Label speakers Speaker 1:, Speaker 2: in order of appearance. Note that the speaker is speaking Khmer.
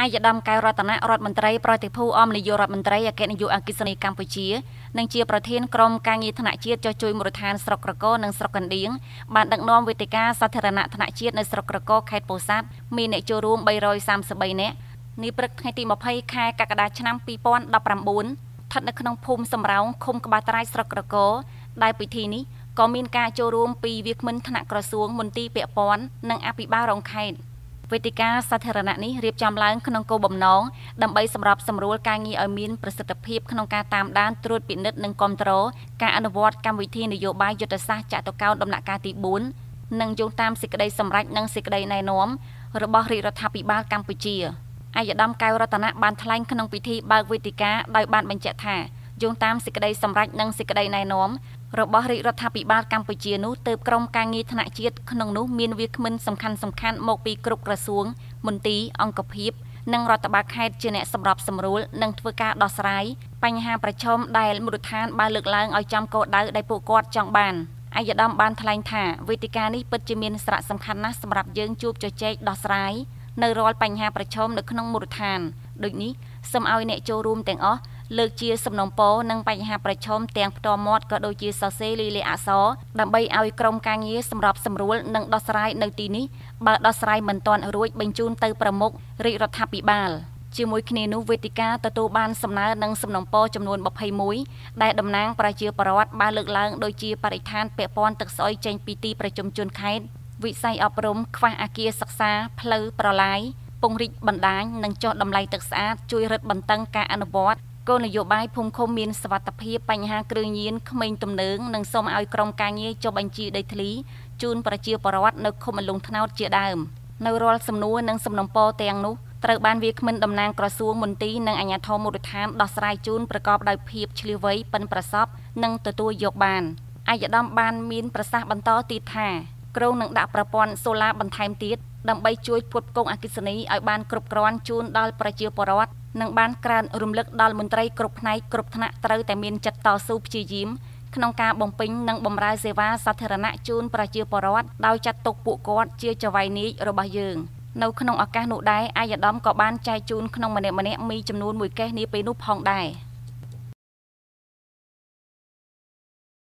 Speaker 1: អាយដាមកែវរតនៈរដ្ឋមន្ត្រីប្រតិភូអមនាយករដ្ឋមន្ត្រីអគ្គនាយកអគិសនីកម្ពុជានិងជាប្រធានក្រុមការងារថ្នាក់ជាតិចុះជួយមូលដ្ឋានស្រុកក្រកោនិងស្រុកកណ្ដៀងបានដឹកនាំវេទិកាសាធារណៈថ្នាក់ជាតិនៅស្រុកក្រកោខេត្តពោធិ៍សាត់មានអ្នកចូលរួម333នាក់នេះព្រឹកថ្ងៃទី20ខែកក្កដាឆ្នាំ2019ស្ថិតនៅក្នុងភូមិសំរោងឃុំក្បាលត្រាយស្រុកក្រកោដែលពិធីនេះក៏មានការចូលរួមពីវាគ្មិនថ្នាក់ក្រសួងមន្ទីរពាក់ព័ន្ធនិងអភិបាលរងខេត្ត វេទិកាសាធារណៈនេះរៀបចំឡើងក្នុងគោលបំណងដើម្បីសម្របសម្រួលការងារឲ្យមានប្រសិទ្ធភាពក្នុងការតាមដានត្រួតពិនិត្យនិងគ្រប់គ្រងការអនុវត្តកម្មវិធីនយោបាយយុទ្ធសាស្ត្រចតុកោណដំណាក់កាលទី4និងយោងតាមសេចក្តីសម្រេចនិងសេចក្តីណែនាំរបស់រាជរដ្ឋាភិបាលកម្ពុជាអាយដាមកែវរតនៈបានថ្លែងក្នុងពិធីបើកវេទិកាដោយបានបញ្ជាក់ថា យោងតាមសេចក្តីសម្រេចនិងសេចក្តីណែនាំរបស់រាជរដ្ឋាភិបាលកម្ពុជានោះទើបក្រុមការងារថ្នាក់ជាតិក្នុងនោះមានវាគ្មិនសំខាន់សំខាន់មកពីគ្រប់ក្រសួង មន្ទីរអង្គភាពនិងរដ្ឋបាលខេត្តជាអ្នកសម្របសម្រួលនិងធ្វើការដោះស្រាយបញ្ហាប្រឈមដែលមូលដ្ឋានបានលើកឡើងឲ្យចំគោលដៅដែលពួកគាត់ចង់បានអាយដាមបានថ្លែងថាវេទិកានេះពិតជាមានសារៈសំខាន់ណាស់សម្រាប់យើងជួបជជែកដោះស្រាយនៅរាល់បញ្ហាប្រឈមនៅក្នុងមូលដ្ឋានដូចនេះសូមឲ្យអ្នកចូលរួមទាំងអស់ លើកជាសំណុំពរនិងបញ្ហាប្រឈមទាំងផ្ទាល់មាត់ក៏ដូចជាសរសេរលីលាអក្សរដើម្បីឲ្យក្រុមការងារសម្របសម្រួលនិងដោះស្រាយនៅទីនេះបើដោះស្រាយមិនទាន់រួចបញ្ជូនទៅប្រមុខរាជរដ្ឋាភិបាលជាមួយគ្នានោះវេទិកាទទួលបានសំណើនិងសំណុំពរចំនួន21ដែលតំណាងប្រជាពលរដ្ឋបានលើកឡើងដូចជាបរិស្ថានពាក់ព័ន្ធទឹកស្អុយចេញពីទីប្រជុំជនខេត្តវិស័យអប់រំខ្វះអាគារសិក្សាផ្លូវប្រឡាយពង្រីកបណ្ដាញនិងចុះតម្លៃទឹកស្អាតជួយរឹតបន្តឹងការអនុវត្ត គោលនយោបាយភូមិឃុំមានសវត្ថភាពបញ្ហាគ្រឿងញៀនក្មេងទំនើងនិងសូមឲ្យក្រុមការងារចុះបញ្ជីដីធ្លីជូនប្រជាពលរដ្ឋនៅឃុំអលុងថ្នោតជាដើមនៅរាល់សំណួរនិងសំណុំពរទាំងនោះត្រូវបានវាគ្មិនតំណាងក្រសួងមន្ទីរនិងអាជ្ញាធរមូលដ្ឋានដោះស្រាយជូនប្រកបដោយភាពឆ្លៀវវៃប៉ិនប្រសប់និងទទួលយកបានអាយដាមបានមានប្រសាសន៍បន្តទៀតថាក្រុងនឹងដាក់ប្រព័ន្ធសូឡាបន្ថែមទៀតដើម្បីជួយផ្គត់ផ្គង់អគ្គិសនីឲ្យបានគ្រប់គ្រាន់ជូនដល់ប្រជាពលរដ្ឋ និងបានក្រើនរំលឹកដល់មន្ត្រីគ្រប់ផ្នែកគ្រប់ថ្នាក់ត្រូវតែមានចិត្តតស៊ូព្យាយាមក្នុងការបំពេញនិងបម្រើសេវាសាធារណៈជូនប្រជាពលរដ្ឋដោយចាត់ទុកពួកគាត់ជាចៅហ្វាយនីករបស់យើងនៅក្នុងឱកាសនោះដែរអាយដាមក៏បានចែកជូនក្នុងម្នាក់ម្នាក់មីចំនួន1កេសនាពេលនោះផងដែរ